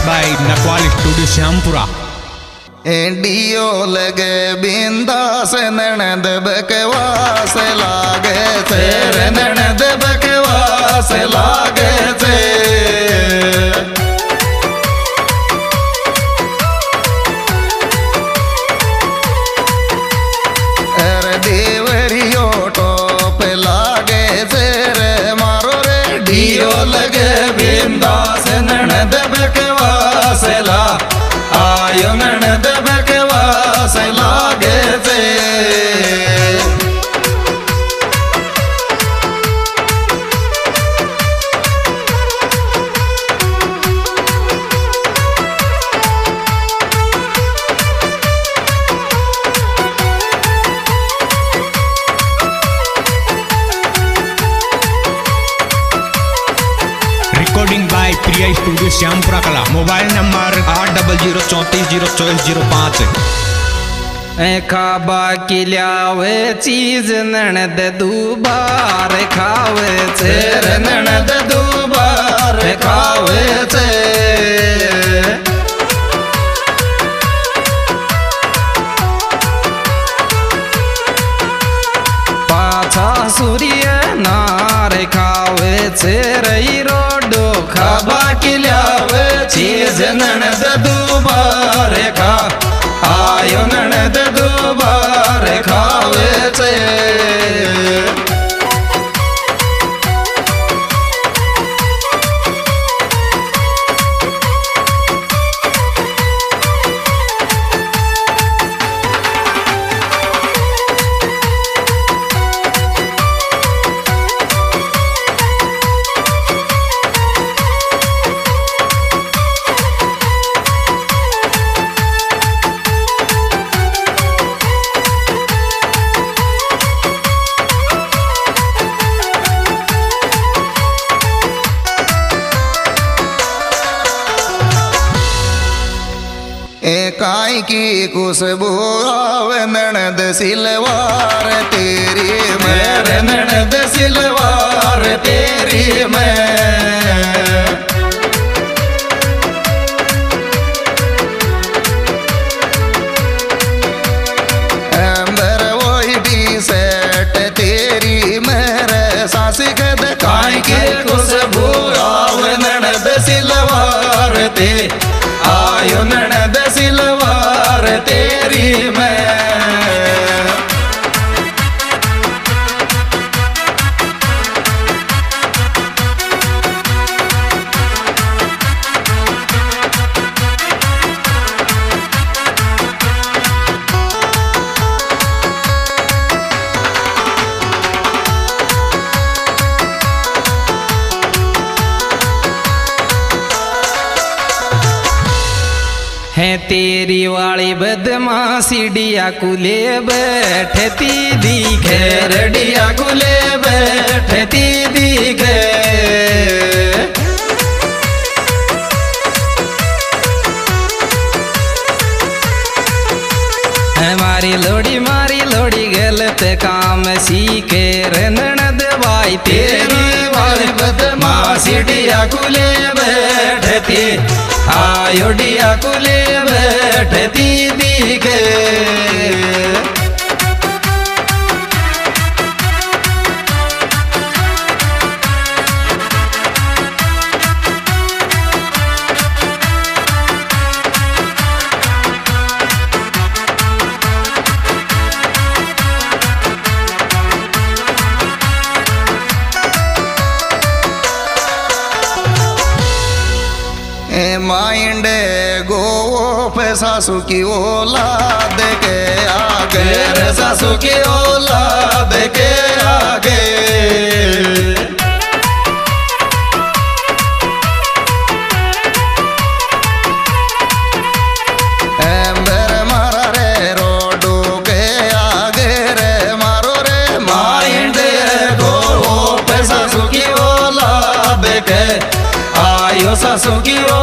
recorded by Nakwal Studio Shampura. एंडियो लगे बिंदास ननद बकवास लागे तेरे Recording by Priya Studio Shampura Kala. Mobile number आठ डबल ज़ीरो चौंतीस ज़ीरो चौबीस ज़ीरो पाँच खाबा किल्यावे चीज़ नणद दुबार खावे छे तेरे ननद दुबार खावे ते पाछा सूर्य नार खावे रई रोडो खाबा खाबा किल्यावे चीज ननद दुबार खा आयो ननद दुबार एकाई की खुशबू आवे ननद सिलवार तेरी मैं। ननद सिलवार तेरी मैं। तेरी मैं तेरी वाली बदमाशीडिया कुले बैठती दिखे। घेरडिया कुले बैठती दिखे। हमारी लोड़ी मारी लोड़ी गलत काम सीखे। रनद बाई तेरी वाली बदमाशीडिया कुले बैठती। आयोडिया कुले बैठ दीदी ए रे सासू की औलाद के एम्बर मारा रे सासू की औलाद के, आयो सासू की औलाद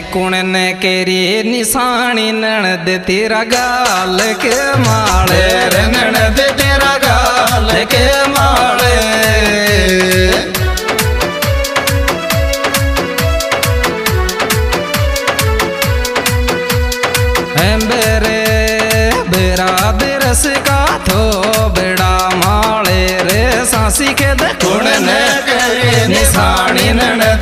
कुण ने केरी निशानी नणद तेरा गाल के माले। रे ननद तेरा गाल के माले। बेरे बेरा बिरस का थो बेड़ा माले रे सासी के ने करी निशानी ननद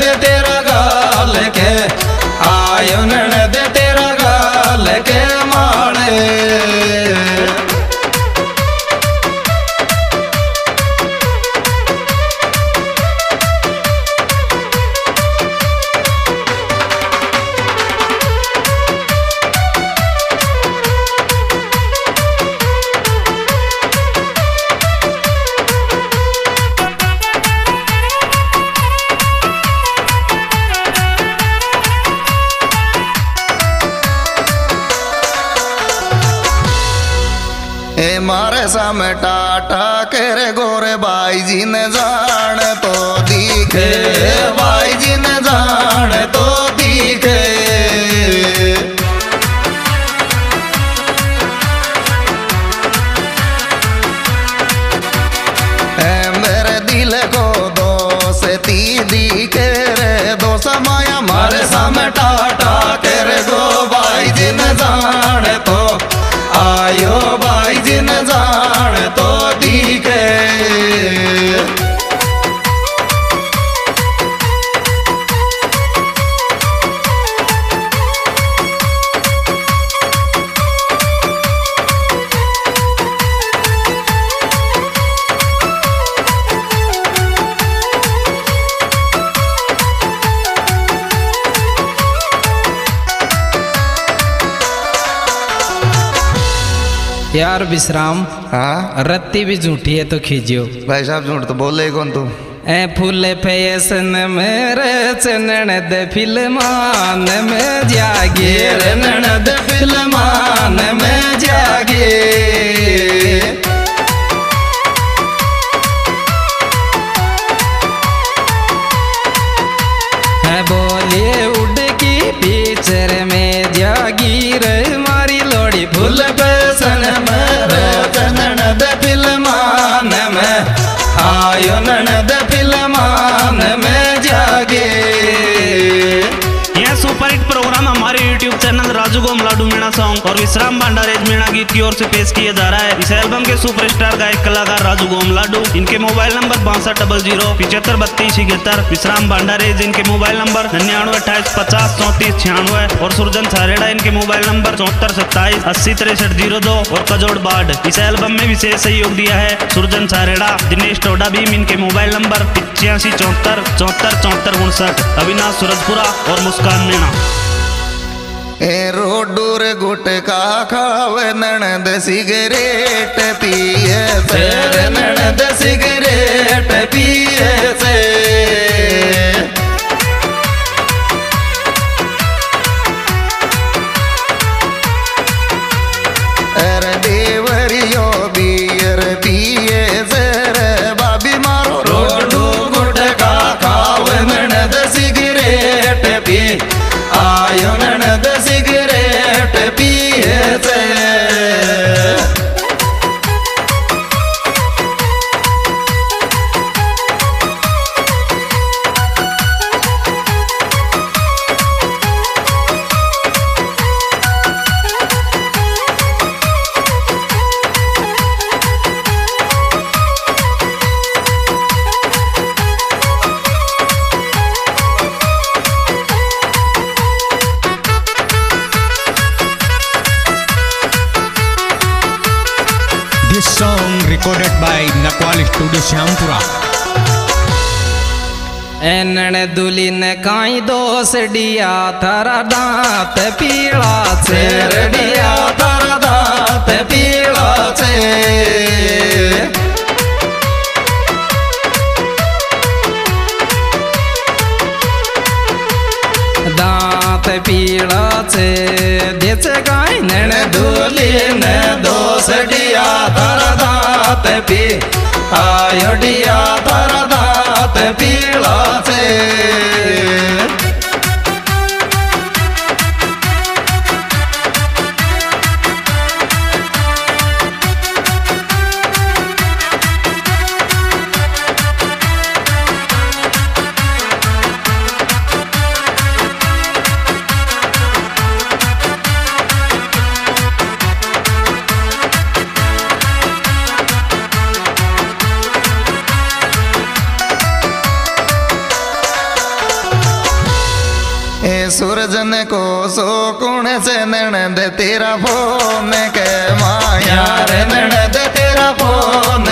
मारे सामे टाटा के रे गोरे भाई जी ने जान तो दिखे। भाई जी ने जान तो दिखे। मेरे दिल को दोष ती दिखे रे दोष माया, मारे सामे यार विश्राम हाँ? रत्ती भी झूठी है तो खींचियो। भाई साहब झूठ तो बोले ही कौन तू? ए फूले फैसन मेरे चनन दे फिल्मान में जागे ननद फिल्मान में जागे। आयो ननद फिल्मान में जागे। यह सुपर हिट प्रोग्राम हमारे राजू गोम लाडू मीणा सॉन्ग और विश्राम भंडारेज मीणा गीत की ओर से पेश किया जा रहा है। इस एल्बम के सुपरस्टार गायक कलाकार राजू गोम लाडू इनके मोबाइल नंबर बासठ डबल ज़ीरो पिछहत्तर बत्तीस इकहत्तर। विश्राम भंडारेज इनके मोबाइल नंबर निन्यानवे अट्ठाईस पचास चौंतीस छियानवे और सुरजन सारेडा इनके मोबाइल नंबर चौहत्तर सत्ताईस, अस्सी तिरसठ ज़ीरो दो और कजोड़ बाढ़। इस एल्बम में विशेष सहयोग दिया है सुरजन सारेडा, दिनेश टोडा भीम इनके मोबाइल नंबर पिचासी चौहत्तर चौहत्तर चौहत्तर उनसठ। अविनाश सूरजपुरा और मुस्कान मीणा। रोडूर गुटका खावे ननद सिगरेट पिए। ननद सिगरेट पिए। Recorded by Nakwal Studio Syampura. एनण दुली ने काई दोष डिया थारा दांत पीला शेर छेड़ दिया तारा दांत पीला से दांत पी आयो दिया तारा पीला से। सूरजन को सो कुण से नण दे तेरा फ़ोन, के माया रे नण दे तेरा फ़ोन।